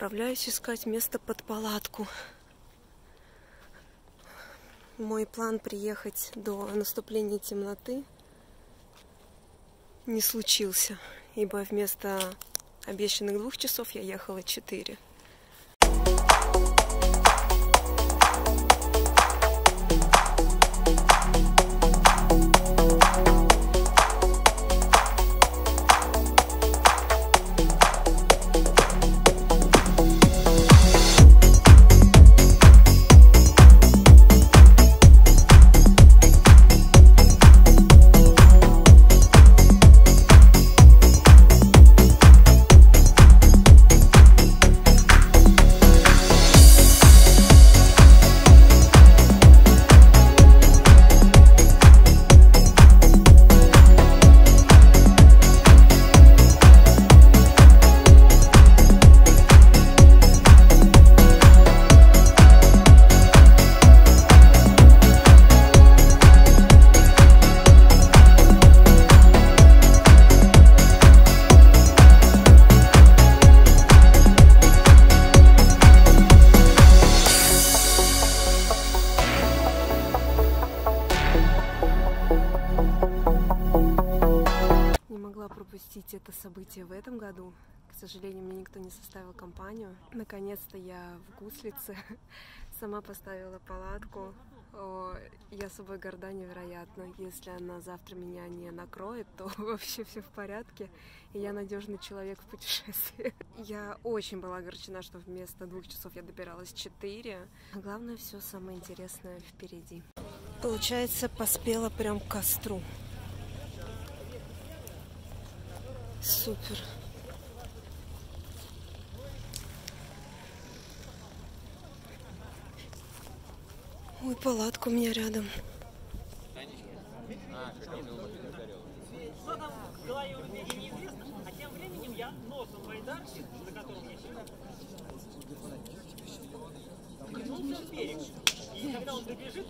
Отправляюсь искать место под палатку. Мой план приехать до наступления темноты не случился, ибо вместо обещанных двух часов я ехала четыре. Пропустить это событие в этом году. К сожалению, мне никто не составил компанию. Наконец-то я в Гуслице сама поставила палатку. О, я собой горда невероятно. Если она завтра меня не накроет, то вообще все в порядке. И я надежный человек в путешествии. Я очень была огорчена, что вместо двух часов я добиралась четыре. А главное, все самое интересное впереди. Получается, поспела прям к костру. Супер. Ой, палатка у меня рядом. Я носом на котором я в берег. И когда он добежит,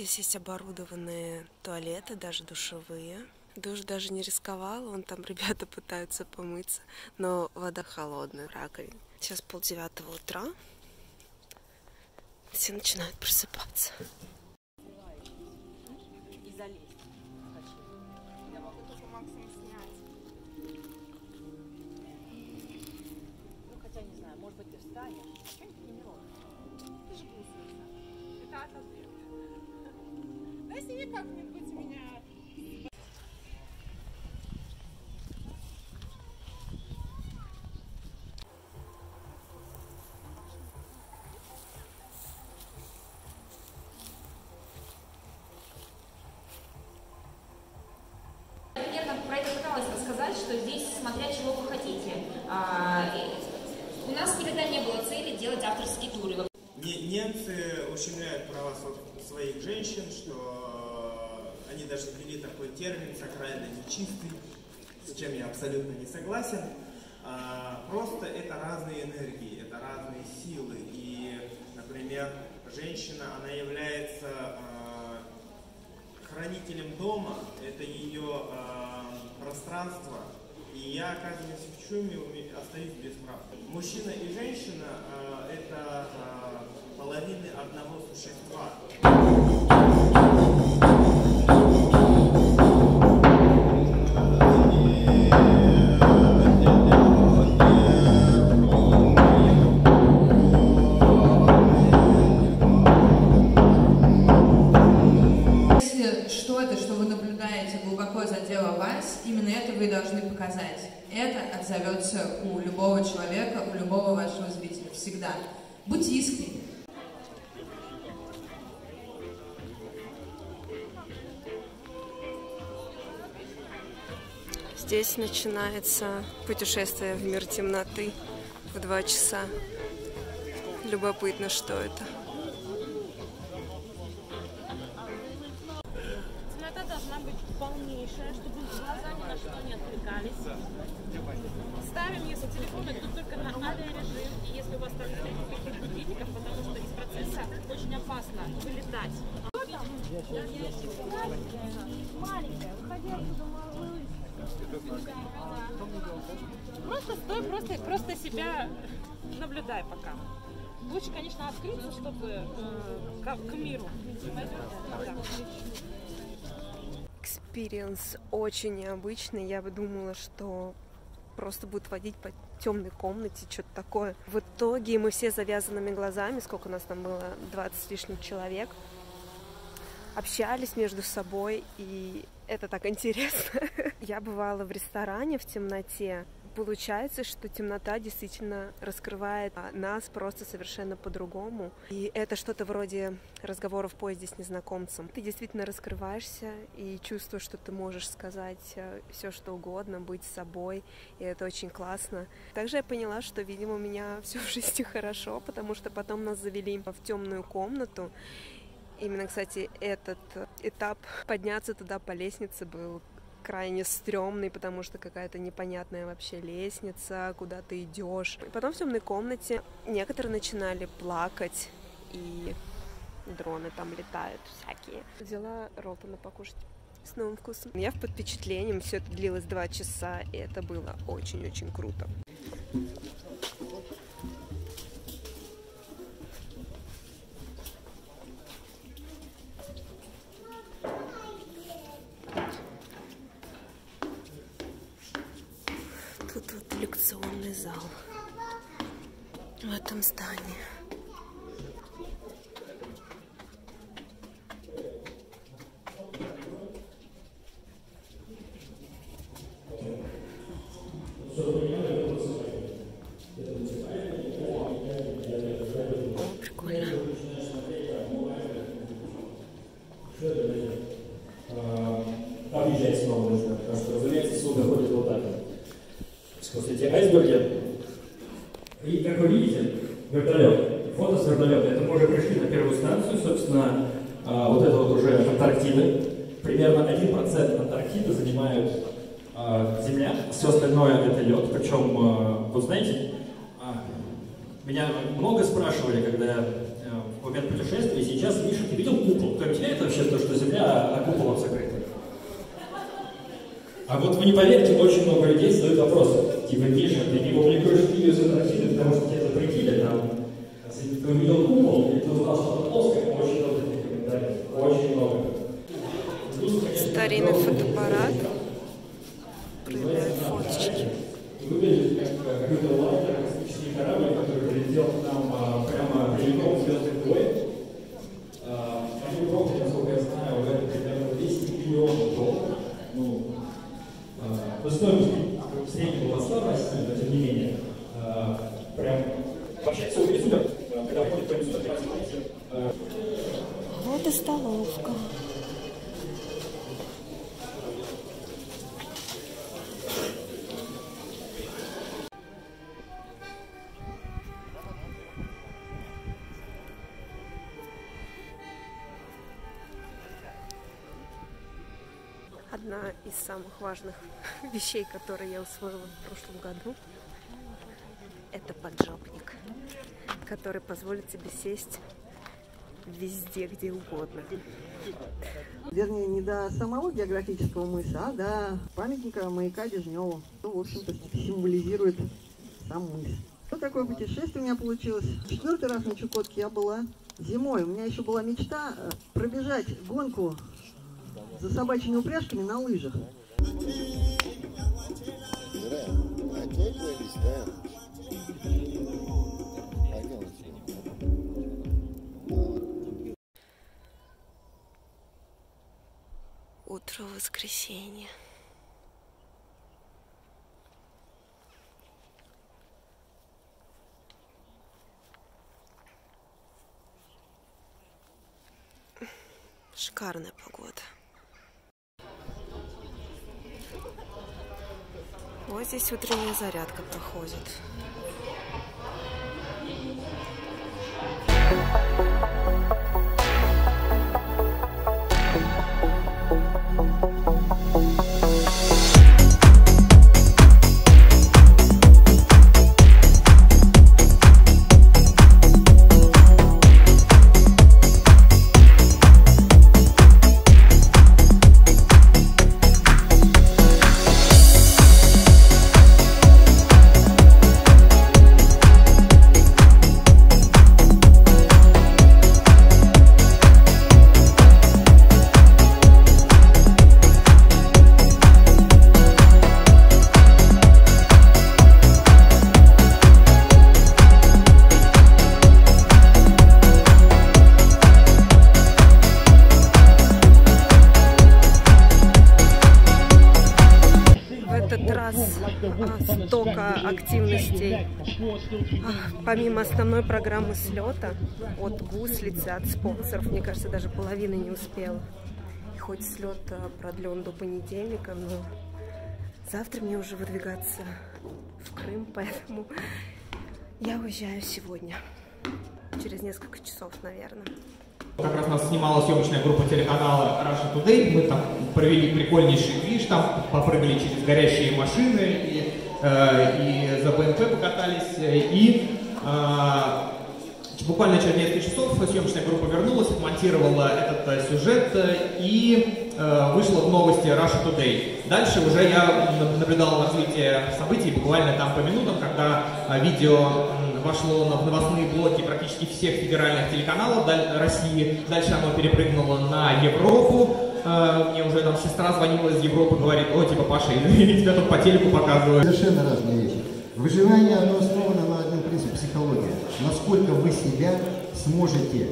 Здесь есть оборудованные туалеты, даже душевые. Душ даже не рисковала, вон там ребята пытаются помыться, но вода холодная, раковин. Сейчас полдевятого утра. Все начинают просыпаться. Да себе как-нибудь меня Я как про это пыталась рассказать, что здесь смотря чего вы хотите. А, у нас никогда не было цели делать авторские туры. Не- Немцы ущемляют права своих женщин, что они даже ввели такой термин «сакрально нечистый», с чем я абсолютно не согласен. А, просто это разные энергии, это разные силы. И, например, женщина, она является а, хранителем дома, это ее а, пространство. И я, оказываясь в чуме, остаюсь без прав. Мужчина и женщина – это половины одного существа. Отзовется у любого человека, у любого вашего зрителя. Всегда. Будьте искренни. Здесь начинается путешествие в мир темноты в два часа. Любопытно, что это. Просто стой, просто, просто себя наблюдай пока. Лучше, конечно, открыться, чтобы э, к, к миру. Experience очень необычный. Я бы думала, что просто будет водить по темной комнате, что-то такое. В итоге мы все завязанными глазами, сколько у нас там было, 20 с лишним человек, общались между собой, и это так интересно. Я бывала в ресторане в темноте. Получается, что темнота действительно раскрывает нас просто совершенно по-другому. И это что-то вроде разговора в поезде с незнакомцем. Ты действительно раскрываешься и чувствуешь, что ты можешь сказать все, что угодно, быть собой, и это очень классно. Также я поняла, что, видимо, у меня все в жизни хорошо, потому что потом нас завели в темную комнату, Именно, кстати, этот этап подняться туда по лестнице был крайне стрёмный, потому что какая-то непонятная вообще лестница, куда ты идешь. И потом в темной комнате некоторые начинали плакать, и дроны там летают всякие. Взяла Ролтона покушать с новым вкусом. Я под впечатлением, все это длилось два часа, и это было очень-очень круто. этом здании. Объезжать снова нужно, потому что, разумеется, суд ходит вот так вот. Смотрите, айсберги радиацию, собственно, а, вот это вот уже Антарктиды. Примерно 1% Антарктиды занимают а, земля, все остальное это лед. Причем, а, вот знаете, меня много спрашивали, когда в момент путешествия, сейчас, Миша, ты видел купол? Кто тебя это вообще то, что земля а куполом закрыта? А вот вы не поверите, очень много людей задают вопрос. Типа, Миша, ты не публикуешь видео из Антарктиды, потому что тебя запретили там если кто видел купол, и кто знал, что это плоское, очень много рекомендаций, очень много. Старинный фотоаппарат фоточки. Выглядит как э, какой-то лайнер, космический корабль, который прилетел к нам а, прямо прямиком в звездный бой. А, они пробовали, насколько я знаю, в этом примерно 10 миллионов долларов. Ну, а, стоимость одна из самых важных вещей, которые я усвоила в прошлом году, это поджопник, который позволит тебе сесть везде, где угодно. Вернее, не до самого географического мыса, а до памятника маяка Дежневу, что, в общем-то, символизирует сам мыс. Вот такое путешествие у меня получилось. Четвертый раз на Чукотке я была зимой. У меня еще была мечта э, пробежать гонку за собачьими упряжками на лыжах. Утро воскресенья. Шикарная погода. Здесь утренняя зарядка проходит. Помимо основной программы слета от гуслицы, от спонсоров, мне кажется, даже половины не успела. И хоть слет а, продлен до понедельника, но завтра мне уже выдвигаться в Крым, поэтому я уезжаю сегодня. Через несколько часов, наверное. Как раз нас снимала съемочная группа телеканала Russia Today. Мы там провели прикольнейший движ, там попрыгали через горящие машины и, и за БМП покатались. И э, буквально через несколько часов съемочная группа вернулась, монтировала этот э, сюжет э, и э, вышла в новости Russia Today. Дальше уже я наблюдал развитие событий буквально там по минутам, когда э, видео вошло на- новостные блоки практически всех федеральных телеканалов России. Дальше оно перепрыгнуло на Европу. Э, Мне уже там сестра звонила из Европы, говорит, о, типа, Паша, или тебя тут по телеку показывают. Совершенно разные вещи. Выживание, оно основано на одном принципе психологии. Насколько вы себя сможете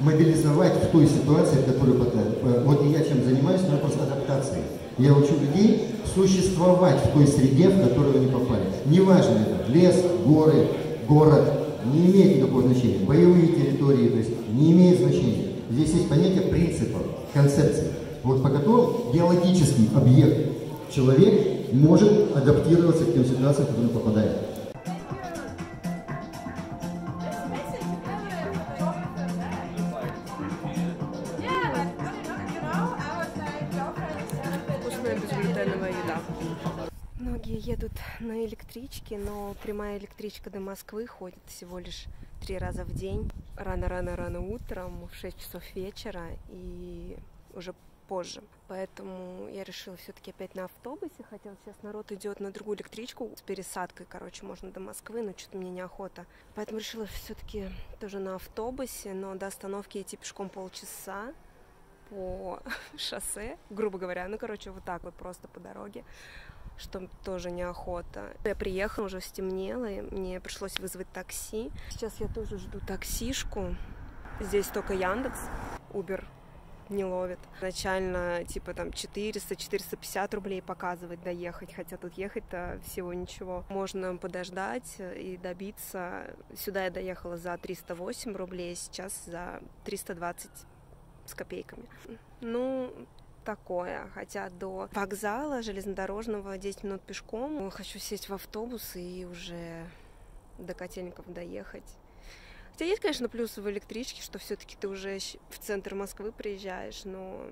мобилизовать в той ситуации, в. Э, Вот я чем занимаюсь, на вопрос адаптации. Я учу людей существовать в той среде, в которую они попали. Неважно это лес, горы, город, не имеет никакого значения. Боевые территории, то есть не имеет значения. Здесь есть понятие принципов, концепций, вот по которым биологический объект человек может адаптироваться к тем ситуациям, в которые он попадает. Едут на электричке, но прямая электричка до Москвы ходит всего лишь три раза в день. Рано-рано-рано утром, в 6 часов вечера и уже позже. Поэтому я решила все-таки опять на автобусе, хотя вот сейчас народ идет на другую электричку с пересадкой, короче, можно до Москвы, но что-то мне неохота. Поэтому решила все-таки тоже на автобусе, но до остановки идти пешком полчаса по шоссе, грубо говоря, ну, короче, вот так вот просто по дороге, что тоже неохота. Я приехала, уже стемнело, и мне пришлось вызвать такси. Сейчас я тоже жду таксишку. Здесь только Яндекс, Uber не ловит. Начально типа там 400-450 рублей показывать доехать, хотя тут ехать-то всего ничего. Можно подождать и добиться. Сюда я доехала за 308 рублей, сейчас за 320 с копейками. Ну, такое. Хотя до вокзала железнодорожного 10 минут пешком. Хочу сесть в автобус и уже до Котельников доехать. Хотя есть, конечно, плюсы в электричке, что все-таки ты уже в центр Москвы приезжаешь, но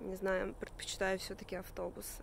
не знаю, предпочитаю все-таки автобусы.